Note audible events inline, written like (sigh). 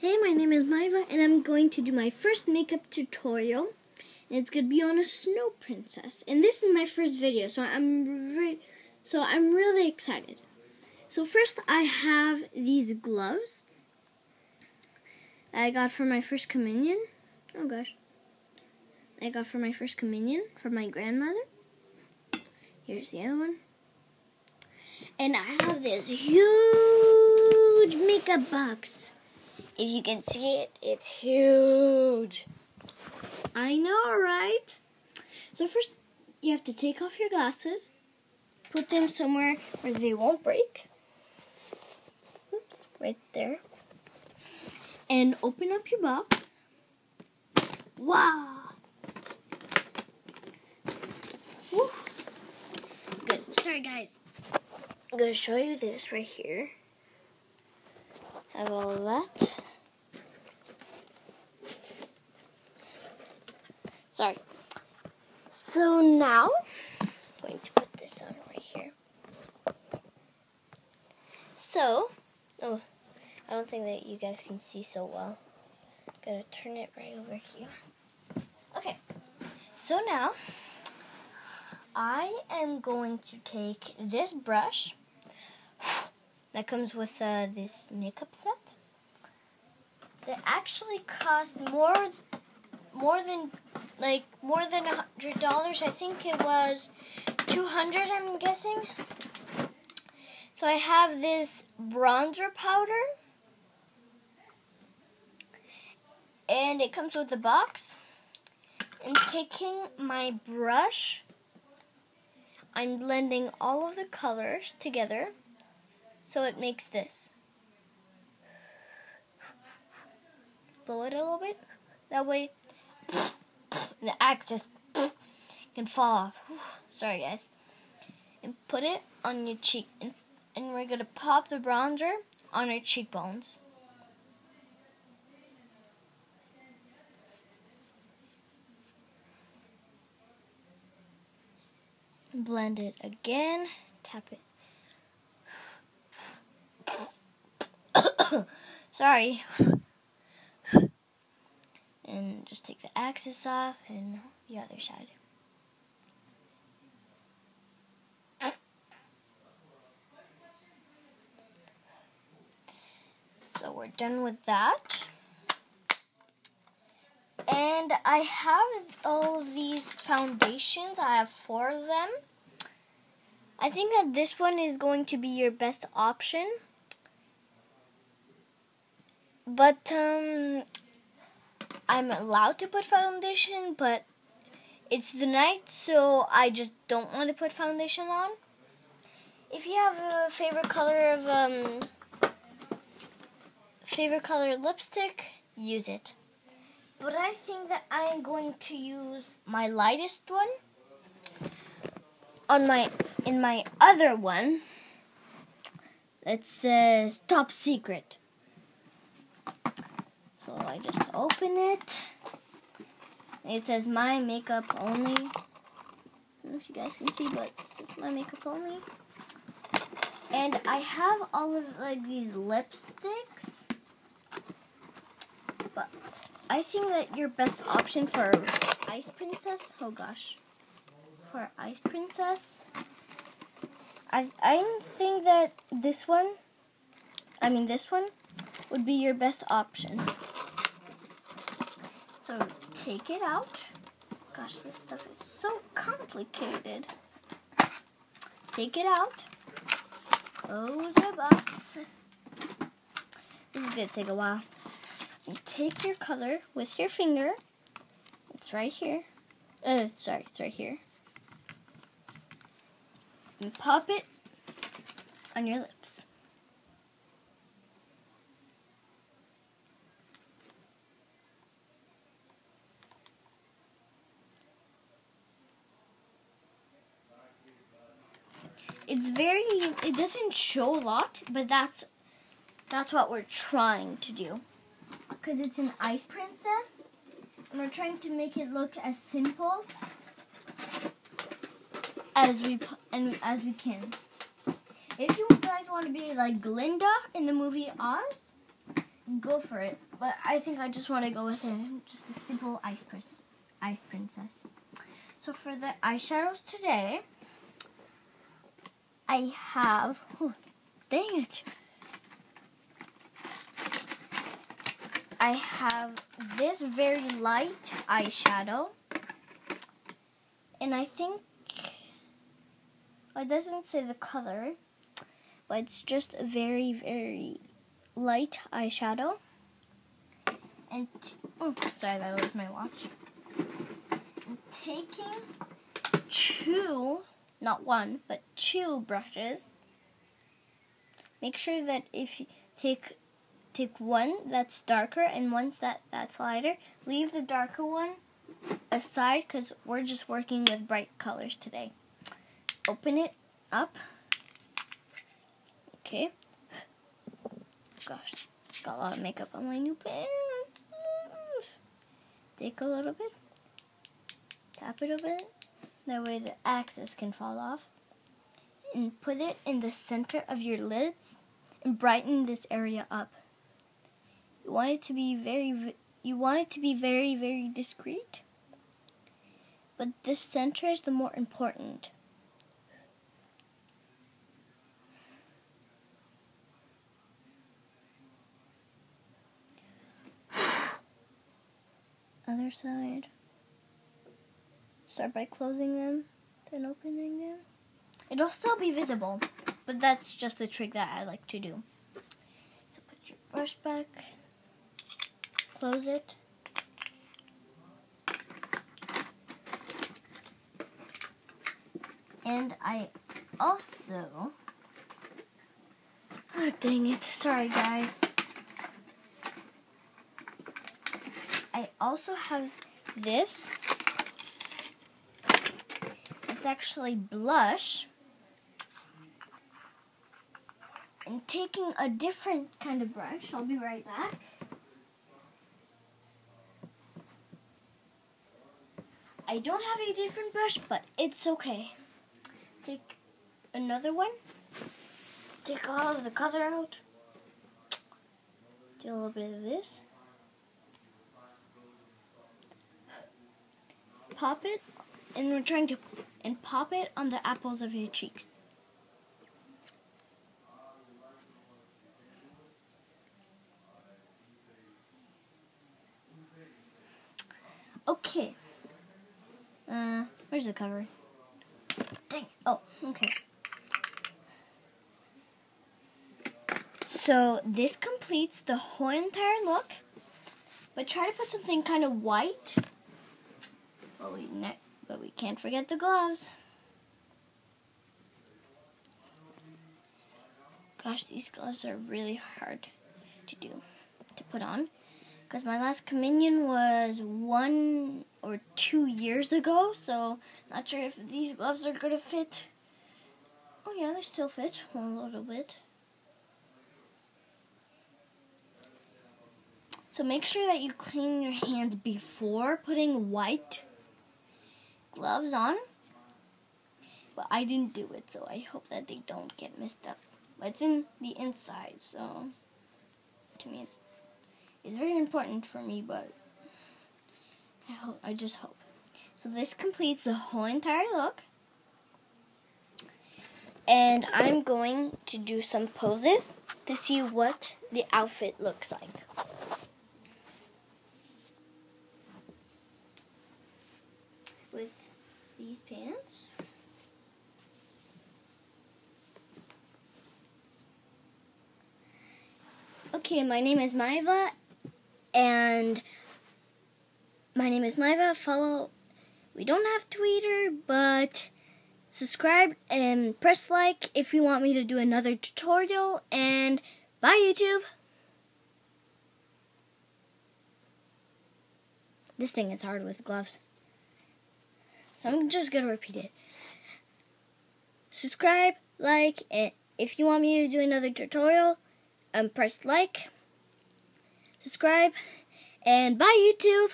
Hey, my name is Maeva, and I'm going to do my first makeup tutorial. And it's gonna be on a snow princess. And this is my first video, so I'm re- so I'm really excited. So first, I have these gloves I got for my first communion. Oh gosh, I got for my first communion from my grandmother. Here's the other one. And I have this huge makeup box. If you can see it, it's huge. I know, right? So first, you have to take off your glasses, put them somewhere where they won't break. Oops, right there. And open up your box. Wow! Woo. Good. Sorry, guys. I'm going to show you this right here. Have all that. Sorry. So now, I'm going to put this on right here. So, oh, I don't think that you guys can see so well. I'm gonna turn it right over here. Okay, so now I am going to take this brush that comes with uh, this makeup set. That actually cost more more than like more than a hundred dollars. I think it was two hundred. I'm guessing. So I have this bronzer powder, and it comes with a box. And taking my brush, I'm blending all of the colors together, so it makes this. Blow it a little bit. That way the axis can fall off. (sighs) Sorry, guys. And put it on your cheek. And, and we're going to pop the bronzer on your cheekbones. Blend it again. Tap it. (coughs) Sorry take the axis off and the other side. So we're done with that. And I have all these foundations. I have four of them. I think that this one is going to be your best option. But um, I'm allowed to put foundation, but it's the night, so I just don't want to put foundation on. If you have a favorite color of um, favorite color lipstick, use it. But I think that I am going to use my lightest one on my in my other one. It says top secret. So I just open it. It says my makeup only. I don't know if you guys can see, but it says my makeup only. And I have all of like these lipsticks. But I think that your best option for Ice Princess, oh gosh, for Ice Princess, I I think that this one, I mean this one, would be your best option. Take it out. Gosh, this stuff is so complicated. Take it out. Close the box. This is going to take a while. You take your color with your finger. It's right here. Uh, sorry, it's right here. And pop it on your lips. It's very it doesn't show a lot, but that's that's what we're trying to do. Cuz it's an ice princess and we're trying to make it look as simple as we and as we can. If you guys want to be like Glinda in the movie Oz, go for it. But I think I just want to go with it. Just the simple ice, prince, ice princess. So for the eyeshadows today, I have. Oh, dang it. I have this very light eyeshadow. And I think it doesn't say the color, but it's just a very, very light eyeshadow. And, oh, sorry, that was my watch. I'm taking two, not one, but two brushes. Make sure that if you take take one that's darker and one that that's lighter. Leave the darker one aside because we're just working with bright colors today. Open it up. Okay. Gosh, got a lot of makeup on my new pants. Take a little bit. Tap it a bit. That way the axis can fall off. And put it in the center of your lids and brighten this area up. You want it to be very you want it to be very very discreet. But the center is the more important. (sighs) Other side. Start by closing them, then opening them. It'll still be visible, but that's just the trick that I like to do. So put your brush back close it. And I also, oh, dang it, sorry guys. I also have this. It's actually blush. And taking a different kind of brush, I'll be right back. I don't have a different brush, but it's okay. Take another one. Take all of the color out. Do a little bit of this. Pop it, and we're trying to, and pop it on the apples of your cheeks. Okay. Uh, where's the cover? Dang. Oh, okay. So this completes the whole entire look. But try to put something kind of white. But we, but we can't forget the gloves. Gosh, these gloves are really hard to do, to put on because my last communion was one or two years ago, so not sure if these gloves are going to fit. Oh yeah, they still fit a little bit. So make sure that you clean your hands before putting white gloves on. But I didn't do it, so I hope that they don't get messed up. But it's in the inside, so to me it's very important for me, but I hope I just hope. So this completes the whole entire look. And I'm going to do some poses to see what the outfit looks like. With these pants. Okay, my name is Maeva and my name is Maeva. Follow. We don't have Twitter, but subscribe and press like if you want me to do another tutorial. And bye, YouTube. This thing is hard with gloves. So I'm just going to repeat it. Subscribe, like, and if you want me to do another tutorial, um, press like subscribe, and bye YouTube!